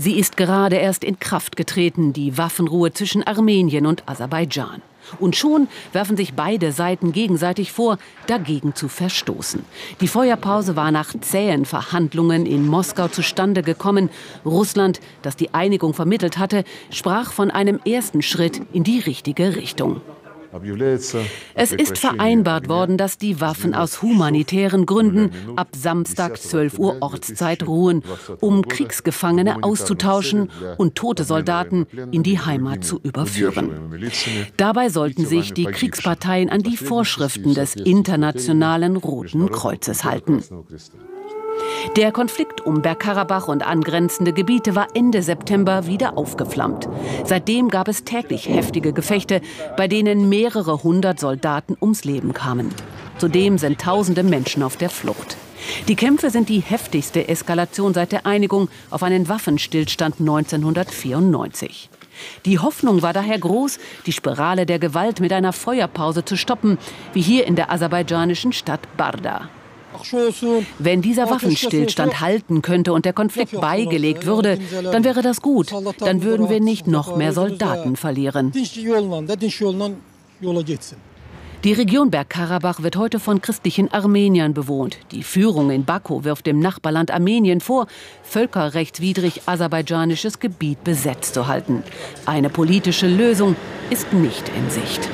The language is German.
Sie ist gerade erst in Kraft getreten, die Waffenruhe zwischen Armenien und Aserbaidschan. Und schon werfen sich beide Seiten gegenseitig vor, dagegen zu verstoßen. Die Feuerpause war nach zähen Verhandlungen in Moskau zustande gekommen. Russland, das die Einigung vermittelt hatte, sprach von einem ersten Schritt in die richtige Richtung. Es ist vereinbart worden, dass die Waffen aus humanitären Gründen ab Samstag 12 Uhr Ortszeit ruhen, um Kriegsgefangene auszutauschen und tote Soldaten in die Heimat zu überführen. Dabei sollten sich die Kriegsparteien an die Vorschriften des Internationalen Roten Kreuzes halten. Der Konflikt um Bergkarabach und angrenzende Gebiete war Ende September wieder aufgeflammt. Seitdem gab es täglich heftige Gefechte, bei denen mehrere hundert Soldaten ums Leben kamen. Zudem sind tausende Menschen auf der Flucht. Die Kämpfe sind die heftigste Eskalation seit der Einigung auf einen Waffenstillstand 1994. Die Hoffnung war daher groß, die Spirale der Gewalt mit einer Feuerpause zu stoppen, wie hier in der aserbaidschanischen Stadt Barda. Wenn dieser Waffenstillstand halten könnte und der Konflikt beigelegt würde, dann wäre das gut. Dann würden wir nicht noch mehr Soldaten verlieren. Die Region Bergkarabach wird heute von christlichen Armeniern bewohnt. Die Führung in Baku wirft dem Nachbarland Armenien vor, völkerrechtswidrig aserbaidschanisches Gebiet besetzt zu halten. Eine politische Lösung ist nicht in Sicht.